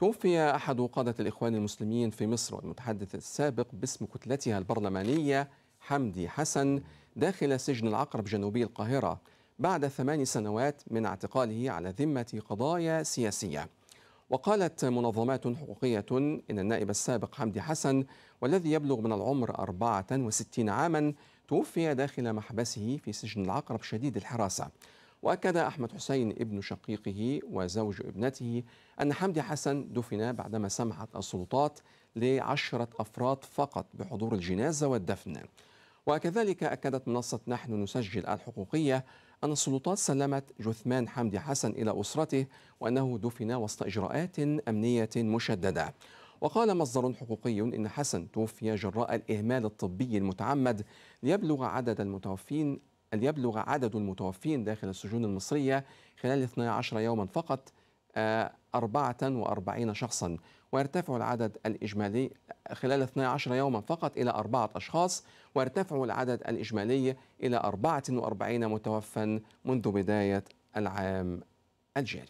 توفي أحد قادة الإخوان المسلمين في مصر والمتحدث السابق باسم كتلتها البرلمانية حمدي حسن داخل سجن العقرب جنوبي القاهرة بعد ثمان سنوات من اعتقاله على ذمة قضايا سياسية. وقالت منظمات حقوقية إن النائب السابق حمدي حسن والذي يبلغ من العمر 64 عاما توفي داخل محبسه في سجن العقرب شديد الحراسة. وأكد أحمد حسين ابن شقيقه وزوج ابنته أن حمدي حسن دفن بعدما سمحت السلطات لعشرة أفراد فقط بحضور الجنازة والدفن. وكذلك أكدت منصة نحن نسجل الحقوقية أن السلطات سلمت جثمان حمدي حسن إلى أسرته وأنه دفن وسط إجراءات أمنية مشددة. وقال مصدر حقوقي إن حسن توفي جراء الإهمال الطبي المتعمد ليبلغ عدد المتوفين ليبلغ عدد المتوفين داخل السجون المصرية خلال 12 يوما فقط 44 شخصا. ويرتفع العدد الإجمالي خلال 12 يوما فقط إلى أربعة أشخاص ويرتفع العدد الإجمالي إلى 44 متوفى منذ بداية العام الجاري.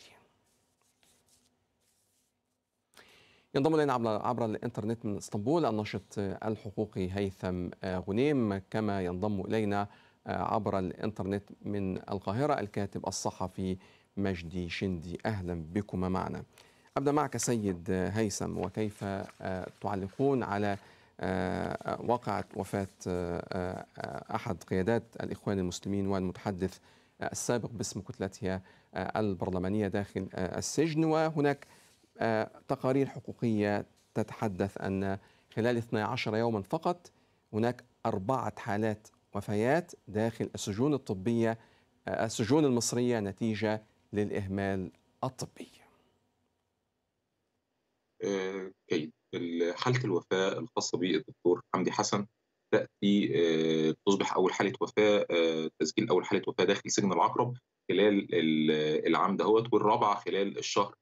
ينضم إلينا عبر الإنترنت من إسطنبول الناشط الحقوقي هيثم غنيم. كما ينضم إلينا عبر الإنترنت من القاهرة الكاتب الصحفي مجدي شندي. أهلا بكما معنا. أبدأ معك سيد هيثم. وكيف تعلقون على واقعة وفاة أحد قيادات الإخوان المسلمين والمتحدث السابق باسم كتلتها البرلمانية داخل السجن. وهناك تقارير حقوقية تتحدث أن خلال 12 يوما فقط هناك أربعة حالات وفيات داخل السجون الطبية السجون المصرية نتيجة للإهمال الطبي. جيد حالة الوفاة الخاصة بالدكتور حمدي حسن تأتي تصبح أول حالة وفاة تسجيل أول حالة وفاة داخل سجن العقرب خلال العام دهوت والرابعة خلال الشهر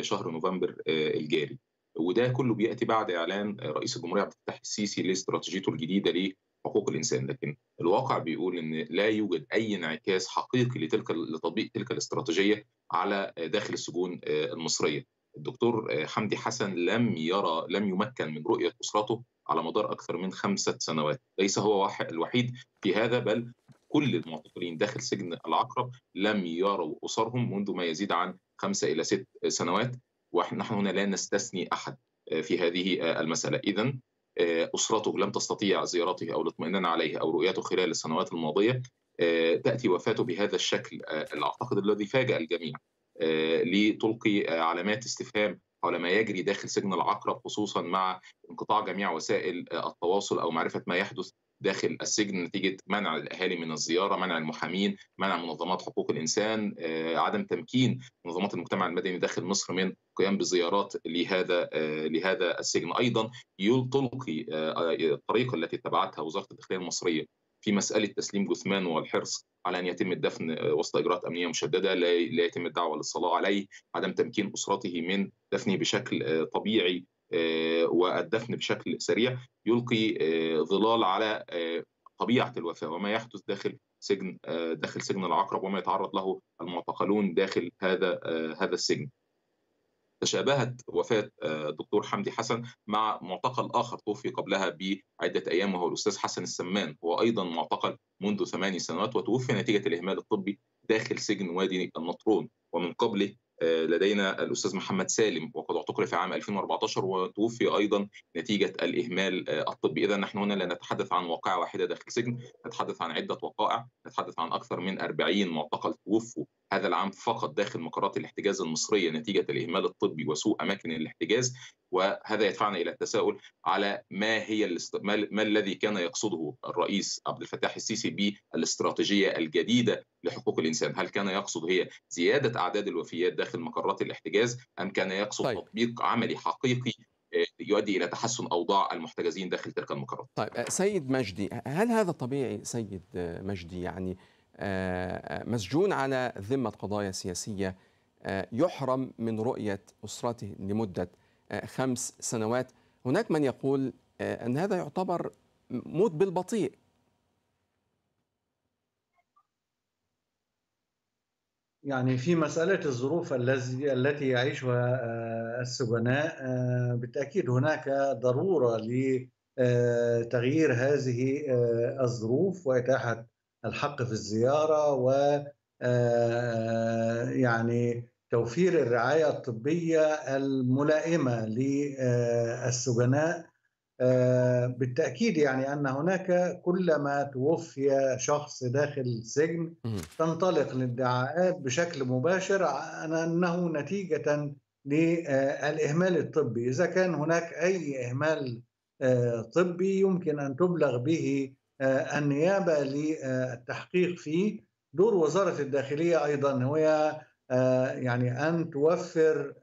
شهر نوفمبر الجاري. وده كله بيأتي بعد إعلان رئيس الجمهورية عبد الفتاح السيسي لاستراتيجيته الجديدة لحقوق الإنسان لكن الواقع بيقول إن لا يوجد أي انعكاس حقيقي لتلك لتطبيق تلك الاستراتيجية على داخل السجون المصرية. الدكتور حمدي حسن لم يرى لم يمكن من رؤية أسرته على مدار أكثر من خمسة سنوات. ليس هو الوحيد في هذا بل كل المعتقلين داخل سجن العقرب لم يروا أسرهم منذ ما يزيد عن خمسة إلى ست سنوات ونحن هنا لا نستثني أحد في هذه المسألة. إذا أسرته لم تستطيع زيارته أو الاطمئنان عليه أو رؤيته خلال السنوات الماضية تأتي وفاته بهذا الشكل أعتقد الذي فاجأ الجميع لتلقي علامات استفهام حول ما يجري داخل سجن العقرب خصوصا مع انقطاع جميع وسائل التواصل أو معرفة ما يحدث داخل السجن نتيجة منع الأهالي من الزيارة، منع المحامين، منع منظمات حقوق الإنسان، عدم تمكين منظمات المجتمع المدني داخل مصر من القيام بزيارات لهذا لهذا السجن، أيضا تلقي الطريقة التي اتبعتها وزارة الداخلية المصرية في مسألة تسليم جثمان والحرص على أن يتم الدفن وسط إجراءات أمنية مشددة لا يتم الدعوة للصلاة عليه، عدم تمكين أسرته من دفنه بشكل طبيعي والدفن بشكل سريع يلقي ظلال على طبيعة الوفاة وما يحدث داخل سجن داخل سجن العقرب وما يتعرض له المعتقلون داخل هذا هذا السجن. تشابهت وفاة الدكتور حمدي حسن مع معتقل آخر توفي قبلها بعدة أيام وهو الأستاذ حسن السمان. هو أيضا معتقل منذ ثماني سنوات وتوفي نتيجة الإهمال الطبي داخل سجن وادي النطرون. ومن قبله لدينا الأستاذ محمد سالم وقد اعتقل في عام 2014 وتوفي أيضا نتيجة الإهمال الطبي، اذا نحن هنا لا نتحدث عن واقعة واحدة داخل سجن، نتحدث عن عدة وقائع، نتحدث عن أكثر من 40 معتقل توفوا هذا العام فقط داخل مقرات الاحتجاز المصرية نتيجة الإهمال الطبي وسوء أماكن الاحتجاز وهذا يدفعنا إلى التساؤل على ما هي الاست... ما... ما الذي كان يقصده الرئيس عبد الفتاح السيسي بالاستراتيجية الجديدة لحقوق الإنسان، هل كان يقصد هي زيادة أعداد الوفيات داخل مقرات الاحتجاز أم كان يقصد طيب. تطبيق عملي حقيقي يؤدي إلى تحسن أوضاع المحتجزين داخل تلك المقرات. طيب سيد مجدي هل هذا طبيعي سيد مجدي يعني مسجون على ذمة قضايا سياسية يحرم من رؤية أسرته لمدة خمس سنوات. هناك من يقول أن هذا يعتبر موت بالبطيء. يعني في مسألة الظروف الذي التي يعيشها آه، السجناء آه، بالتأكيد هناك ضرورة لتغيير هذه آه، الظروف وإتاحة الحق في الزيارة و يعني توفير الرعاية الطبية الملائمة للسجناء. بالتأكيد يعني أن هناك كلما توفي شخص داخل السجن تنطلق الادعاءات بشكل مباشر أنه نتيجة للإهمال الطبي. إذا كان هناك أي إهمال طبي يمكن أن تبلغ به النيابة للتحقيق فيه دور وزارة الداخلية أيضا هو يعني أن توفر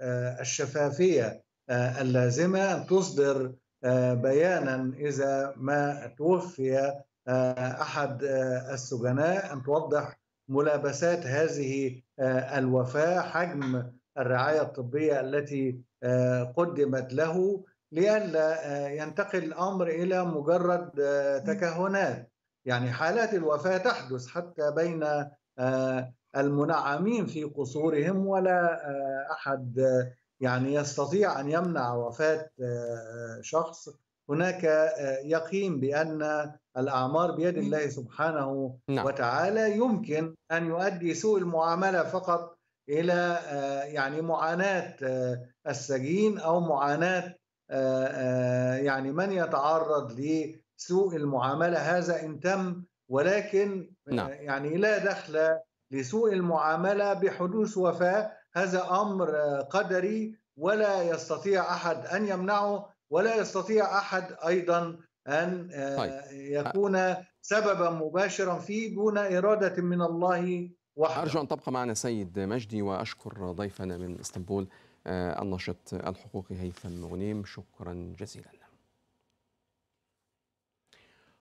الشفافية اللازمة أن تصدر بيانا إذا ما توفي أحد السجناء أن توضح ملابسات هذه الوفاة حجم الرعاية الطبية التي قدمت له لئلا ينتقل الأمر إلى مجرد تكهنات يعني حالات الوفاة تحدث حتى بين المنعمين في قصورهم ولا أحد يعني يستطيع أن يمنع وفاة شخص هناك يقين بأن الأعمار بيد الله سبحانه نعم. وتعالى يمكن أن يؤدي سوء المعاملة فقط إلى يعني معاناة السجين أو معاناة يعني من يتعرض لسوء المعاملة هذا إن تم ولكن نعم. يعني لا دخل لسوء المعاملة بحدوث وفاة هذا أمر قدري ولا يستطيع أحد أن يمنعه ولا يستطيع أحد أيضا أن طيب. يكون سببا مباشرا فيه دون إرادة من الله وحده. أرجو أن تبقى معنا سيد مجدي وأشكر ضيفنا من إسطنبول الناشط الحقوقي هيثم غنيم. شكرا جزيلا.